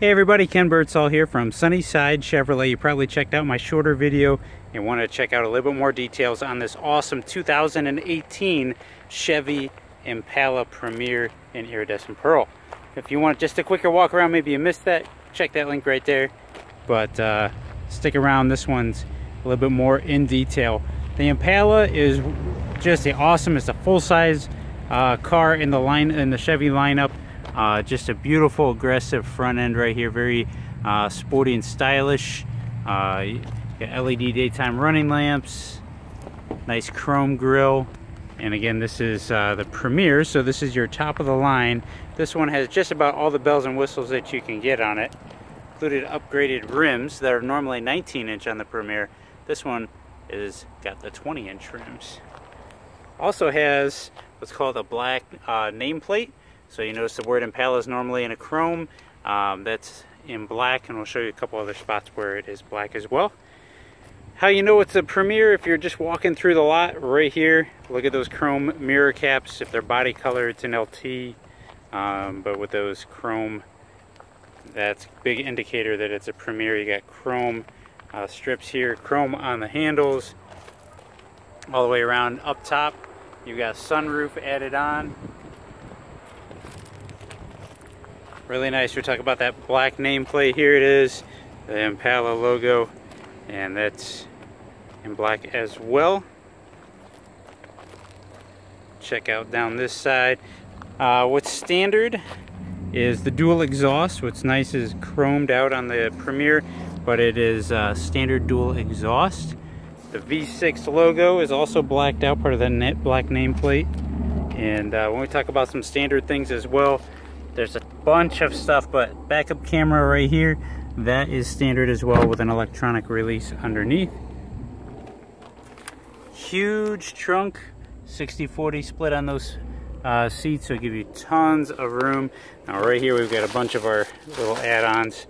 Hey everybody, Ken Birdsall here from Sunnyside Chevrolet. You probably checked out my shorter video and want to check out a little bit more details on this awesome 2018 Chevy Impala Premier in Iridescent Pearl. If you want just a quicker walk around, maybe you missed that, check that link right there. But uh, stick around, this one's a little bit more in detail. The Impala is just awesome. It's a full-size uh, car in the line in the Chevy lineup. Uh, just a beautiful aggressive front end right here, very uh, sporty and stylish. Uh, LED daytime running lamps, nice chrome grille. And again, this is uh, the Premier, so this is your top of the line. This one has just about all the bells and whistles that you can get on it. Included upgraded rims that are normally 19 inch on the Premier. This one is got the 20 inch rims. Also has what's called a black uh, nameplate so you notice the word Impala is normally in a chrome. Um, that's in black, and we'll show you a couple other spots where it is black as well. How you know it's a Premier if you're just walking through the lot right here. Look at those chrome mirror caps. If they're body color, it's an LT. Um, but with those chrome, that's big indicator that it's a Premier. You got chrome uh, strips here, chrome on the handles, all the way around up top. You got sunroof added on. Really nice. We're talking about that black nameplate. Here it is, the Impala logo, and that's in black as well. Check out down this side. Uh, what's standard is the dual exhaust. What's nice is chromed out on the Premier, but it is uh, standard dual exhaust. The V6 logo is also blacked out, part of the net black nameplate. And uh, when we talk about some standard things as well, there's a bunch of stuff, but backup camera right here, that is standard as well with an electronic release underneath. Huge trunk, 60-40 split on those uh, seats, so give you tons of room. Now right here we've got a bunch of our little add-ons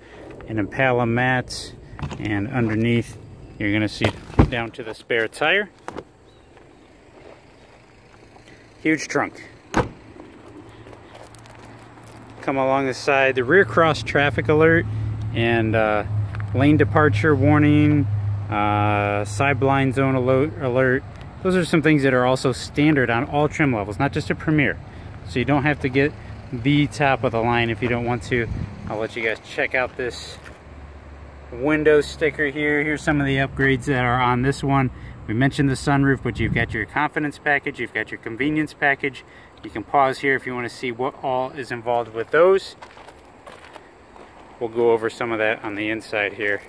and Impala mats, and underneath you're gonna see down to the spare tire. Huge trunk come along the side. The rear cross traffic alert and uh, lane departure warning, uh, side blind zone alert, alert. Those are some things that are also standard on all trim levels, not just a Premier. So you don't have to get the top of the line if you don't want to. I'll let you guys check out this window sticker here. Here's some of the upgrades that are on this one. We mentioned the sunroof, but you've got your confidence package, you've got your convenience package. You can pause here if you want to see what all is involved with those. We'll go over some of that on the inside here.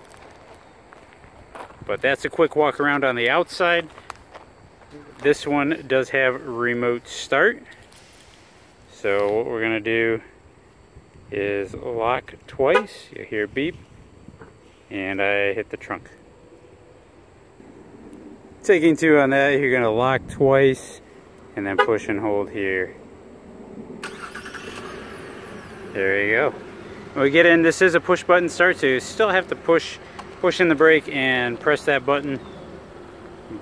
But that's a quick walk around on the outside. This one does have remote start. So what we're going to do is lock twice. You hear beep. And I hit the trunk. Taking two on that, you're going to lock twice and then push and hold here. There you go. When we get in, this is a push button start, so you still have to push push in the brake and press that button.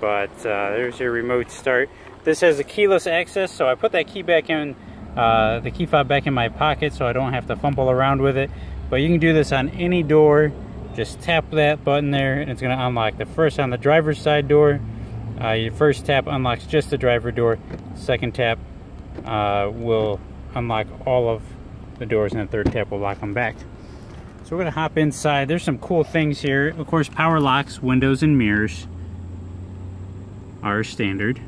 But uh, there's your remote start. This has a keyless access, so I put that key back in, uh, the key fob back in my pocket so I don't have to fumble around with it. But you can do this on any door. Just tap that button there and it's gonna unlock. The first on the driver's side door, uh, your first tap unlocks just the driver door. Second tap uh, will unlock all of the doors and the third tap will lock them back. So we're gonna hop inside. There's some cool things here. Of course, power locks, windows and mirrors are standard.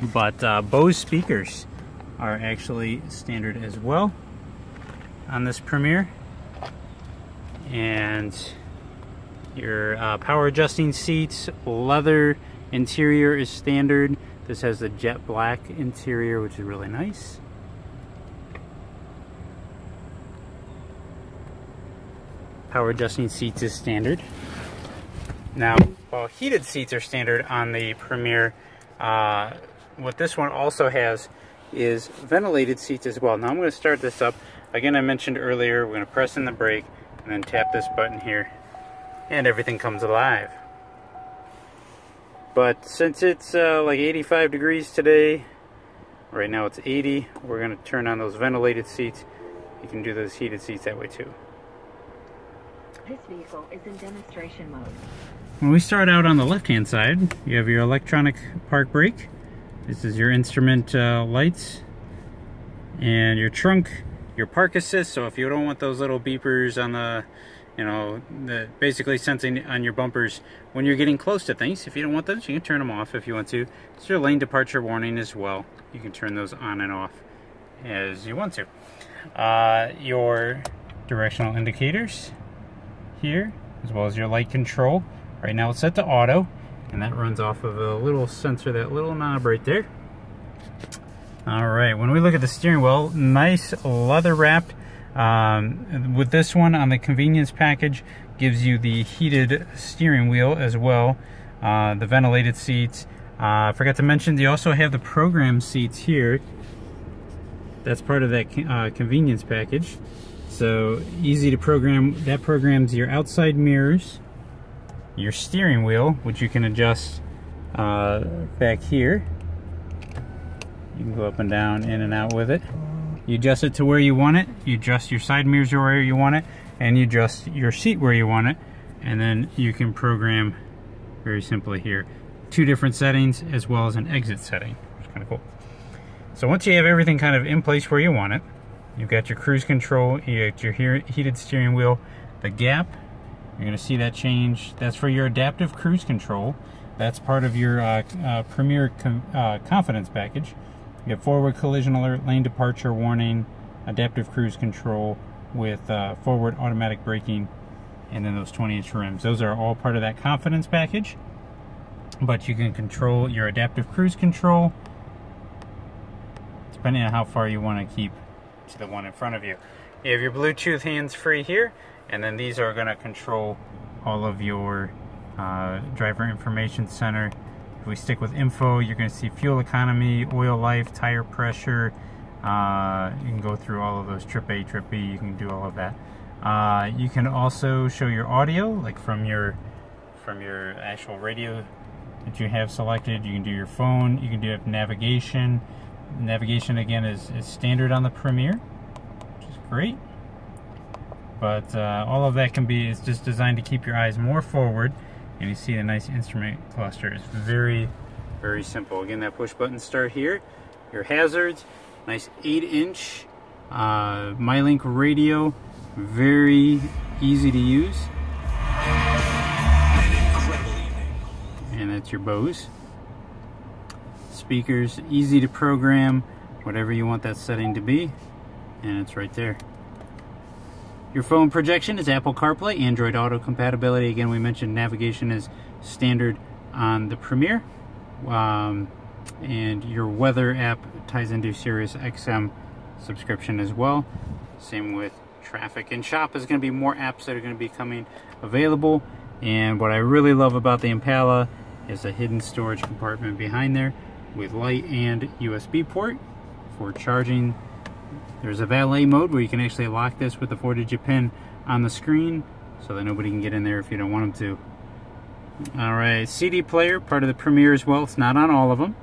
But uh, Bose speakers are actually standard as well on this Premier. And your uh, power adjusting seats, leather interior is standard. This has the jet black interior, which is really nice. Power adjusting seats is standard. Now, while heated seats are standard on the Premier, uh, what this one also has is ventilated seats as well. Now I'm going to start this up. Again, I mentioned earlier, we're going to press in the brake and then tap this button here and everything comes alive. But since it's uh, like 85 degrees today, right now it's 80, we're going to turn on those ventilated seats you can do those heated seats that way too. This vehicle is in demonstration mode. When we start out on the left-hand side, you have your electronic park brake. This is your instrument uh, lights. And your trunk, your park assist. So if you don't want those little beepers on the, you know, the basically sensing on your bumpers when you're getting close to things, if you don't want those, you can turn them off if you want to. It's your lane departure warning as well. You can turn those on and off as you want to. Uh, your directional indicators here, as well as your light control. Right now it's set to auto, and that runs off of a little sensor, that little knob right there. All right, when we look at the steering wheel, nice leather wrapped. Um, with this one on the convenience package, gives you the heated steering wheel as well, uh, the ventilated seats. Uh, I forgot to mention, you also have the program seats here. That's part of that uh, convenience package. So easy to program. That programs your outside mirrors, your steering wheel, which you can adjust uh, back here. You can go up and down, in and out with it. You adjust it to where you want it. You adjust your side mirrors where you want it, and you adjust your seat where you want it. And then you can program very simply here two different settings as well as an exit setting, which is kind of cool. So once you have everything kind of in place where you want it, You've got your cruise control, you got your heated steering wheel, the gap, you're going to see that change. That's for your adaptive cruise control. That's part of your uh, uh, Premier com uh, Confidence package. You have forward collision alert, lane departure warning, adaptive cruise control with uh, forward automatic braking, and then those 20 inch rims. Those are all part of that Confidence package. But you can control your adaptive cruise control depending on how far you want to keep to the one in front of you. You have your Bluetooth hands-free here, and then these are going to control all of your uh, driver information center. We stick with info, you're going to see fuel economy, oil life, tire pressure. Uh, you can go through all of those trip A, trip B. You can do all of that. Uh, you can also show your audio, like from your from your actual radio that you have selected. You can do your phone. You can do navigation. Navigation again is, is standard on the Premier, which is great. But uh, all of that can be it's just designed to keep your eyes more forward. And you see the nice instrument cluster is very, very simple. Again, that push button start here. Your hazards, nice 8 inch uh, MyLink radio, very easy to use. And that's your Bose speakers, easy to program, whatever you want that setting to be, and it's right there. Your phone projection is Apple CarPlay, Android Auto compatibility. Again, we mentioned navigation is standard on the Premier. Um, and your weather app ties into Sirius XM subscription as well. Same with traffic and shop is going to be more apps that are going to be coming available. And what I really love about the Impala is a hidden storage compartment behind there with light and USB port for charging. There's a valet mode where you can actually lock this with the 4-digit pin on the screen so that nobody can get in there if you don't want them to. Alright, CD player, part of the Premier as well. It's not on all of them.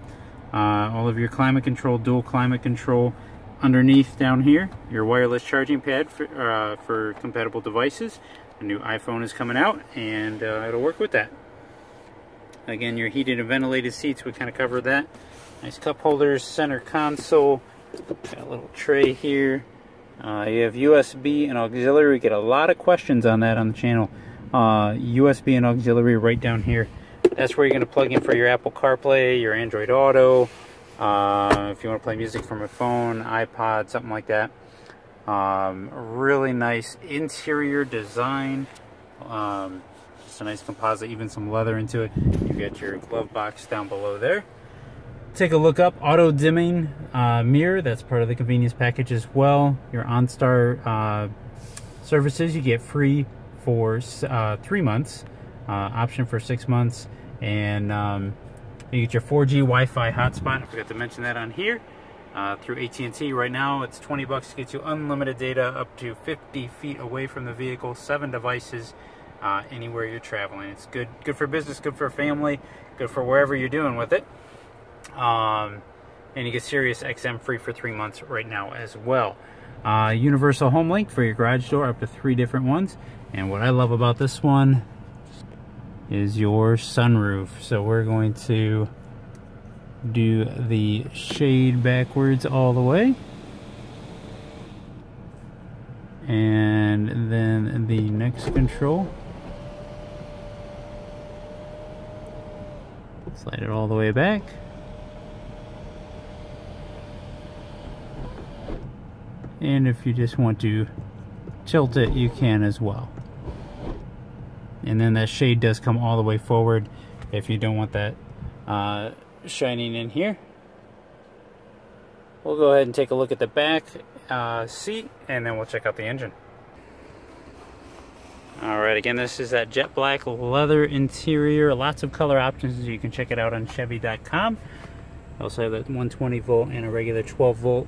Uh, all of your climate control, dual climate control. Underneath down here, your wireless charging pad for, uh, for compatible devices. A new iPhone is coming out and uh, it'll work with that. Again, your heated and ventilated seats, we kind of covered that. Nice cup holders, center console, got a little tray here. Uh, you have USB and auxiliary. We get a lot of questions on that on the channel. Uh, USB and auxiliary right down here. That's where you're going to plug in for your Apple CarPlay, your Android Auto, uh, if you want to play music from a phone, iPod, something like that. Um, really nice interior design. Um, just a nice composite, even some leather into it. You get your glove box down below there. Take a look up, auto dimming uh, mirror, that's part of the convenience package as well. Your OnStar uh, services you get free for uh, three months, uh, option for six months, and um, you get your 4G Wi-Fi hotspot. I forgot to mention that on here. Uh, through AT&T right now it's 20 bucks to get you unlimited data up to 50 feet away from the vehicle seven devices uh, anywhere you're traveling. It's good, good for business, good for family, good for wherever you're doing with it. Um, and you get Sirius XM free for three months right now as well. uh, universal HomeLink for your garage door, up to three different ones. And what I love about this one is your sunroof. So we're going to do the shade backwards all the way. And then the next control. Slide it all the way back. And if you just want to tilt it, you can as well. And then that shade does come all the way forward if you don't want that uh, shining in here. We'll go ahead and take a look at the back uh, seat and then we'll check out the engine. Alright, again, this is that jet black leather interior. Lots of color options. You can check it out on Chevy.com. Also have that 120 volt and a regular 12 volt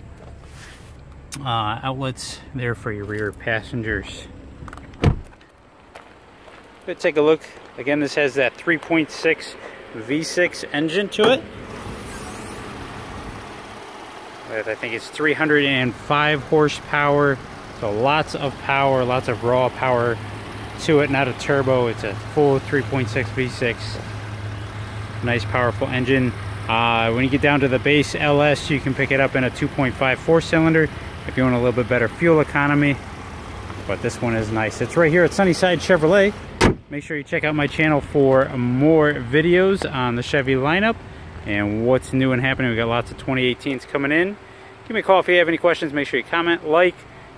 uh, outlets there for your rear passengers. Let's take a look. Again, this has that 3.6 V6 engine to it. With, I think it's 305 horsepower. So lots of power, lots of raw power to it. Not a turbo, it's a full 3.6 V6. Nice powerful engine. Uh, when you get down to the base LS, you can pick it up in a 2.5 four cylinder if you want a little bit better fuel economy. But this one is nice. It's right here at Sunnyside Chevrolet. Make sure you check out my channel for more videos on the Chevy lineup and what's new and happening. We got lots of 2018s coming in. Give me a call if you have any questions. Make sure you comment, like,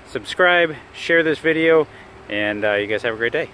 subscribe, share this video, and uh, you guys have a great day.